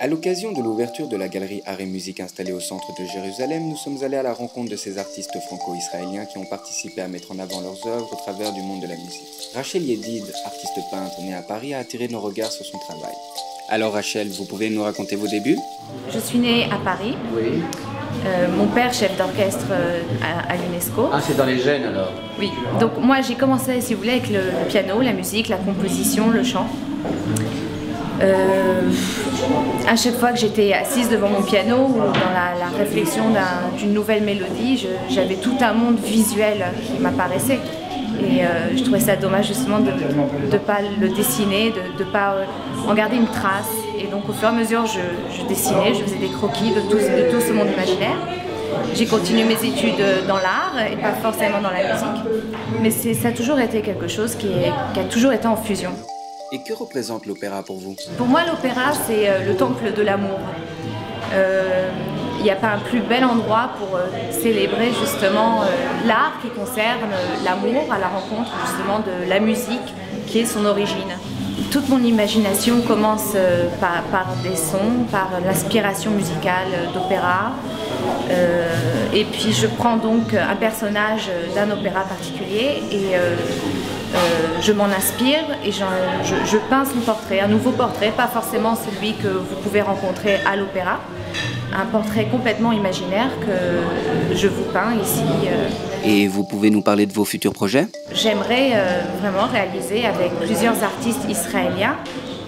À l'occasion de l'ouverture de la galerie Art et Musique installée au centre de Jérusalem, nous sommes allés à la rencontre de ces artistes franco-israéliens qui ont participé à mettre en avant leurs œuvres au travers du monde de la musique. Rachel Yedid, artiste peintre née à Paris, a attiré nos regards sur son travail. Alors Rachel, vous pouvez nous raconter vos débuts? Je suis née à Paris. Oui. Euh, mon père, chef d'orchestre euh, à, à l'UNESCO. Ah, c'est dans les gènes alors Oui. Donc moi, j'ai commencé, si vous voulez, avec le, le piano, la musique, la composition, le chant. Euh, à chaque fois que j'étais assise devant mon piano ou dans la, réflexion d'un- d'une nouvelle mélodie, j'avais tout un monde visuel qui m'apparaissait. Et euh, je trouvais ça dommage justement de ne pas le dessiner, de ne pas euh, en garder une trace. Et donc au fur et à mesure, je, dessinais, je faisais des croquis de tout, ce monde imaginaire. J'ai continué mes études dans l'art et pas forcément dans la musique. Mais ça a toujours été quelque chose qui a toujours été en fusion. Et que représente l'opéra pour vous? Pour moi, l'opéra, c'est euh, le temple de l'amour. Euh, Il n'y a pas un plus bel endroit pour euh, célébrer justement l'art qui concerne l'amour à la rencontre justement de la musique qui est son origine. Toute mon imagination commence par, par des sons, par l'inspiration musicale d'opéra. Et puis je prends donc un personnage d'un opéra particulier et euh, je m'en inspire et je peins son portrait, un nouveau portrait, pas forcément celui que vous pouvez rencontrer à l'opéra, un portrait complètement imaginaire que je vous peins ici. euh. Et vous pouvez nous parler de vos futurs projets? J'aimerais euh, vraiment réaliser avec plusieurs artistes israéliens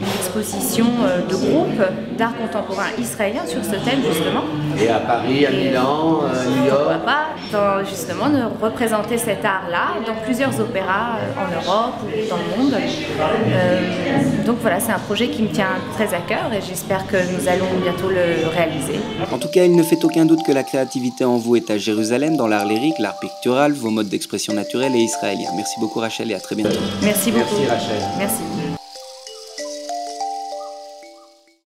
une exposition euh, de groupe d'art contemporain israélien sur ce thème justement. Et à Paris, à Milan, à New Pourquoi York pas dans, justement de représenter cet art-là dans plusieurs opéras euh, en Europe ou dans le monde. Euh, donc voilà, c'est un projet qui me tient très à cœur et j'espère que nous allons bientôt le réaliser. En tout cas, il ne fait aucun doute que la créativité en vous est à Jérusalem, dans l'art lyrique, l'art pictural, vos modes d'expression naturels et israéliens. Merci beaucoup Rachel et à très bientôt. Merci beaucoup. Merci Rachel. Merci.